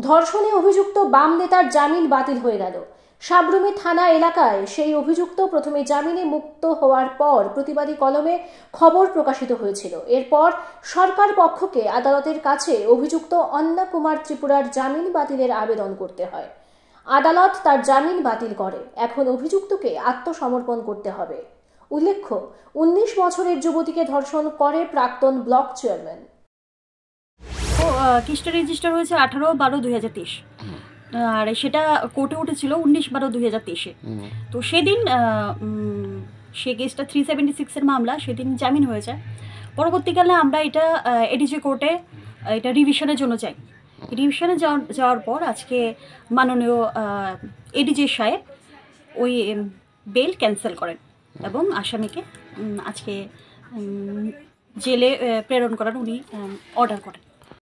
ধর্ষণে অভিযুক্ত বাম নেতার জামিন বাতিল হয়ে গেল। সাবরুমে থানা এলাকায় সেই অভিযুক্ত প্রথমে জামিনে মুক্ত হওয়ার পর প্রতিবাদী কলমে খবর প্রকাশিত হয়েছিল। এরপর সরকার পক্ষকে আদালতের কাছে অভিযুক্ত অন্না কুমার ত্রিপুরার জামিন বাতিলের আবেদন করতে হয়। আদালত তার জামিন বাতিল করে। এখন অভিযুক্তকে আত্মসমর্পণ করতে হবে। উল্লেখ্য, উনিশ বছরের যুবতীকে ধর্ষণ করে প্রাক্তন ব্লক চেয়ারম্যান। কেসটা রেজিস্টার হয়েছে আঠারো বারো দুই হাজার তেইশ। আর সেটা কোর্টে উঠেছিল উনিশ বারো দুই হাজার তেইশে। তো সেদিন সে কেসটা থ্রি সেভেন্টি সিক্সের মামলা সেদিন জামিন হয়ে যায় পরবর্তীকালে আমরা এটা এডিজি কোর্টে এটা রিভিশনের জন্য যাই। রিভিশনে যাওয়ার যাওয়ার পর আজকে মাননীয় এডিজি সাহেব ওই বেল ক্যান্সেল করেন এবং আসামিকে আজকে জেলে প্রেরণ করার উনি অর্ডার করেন।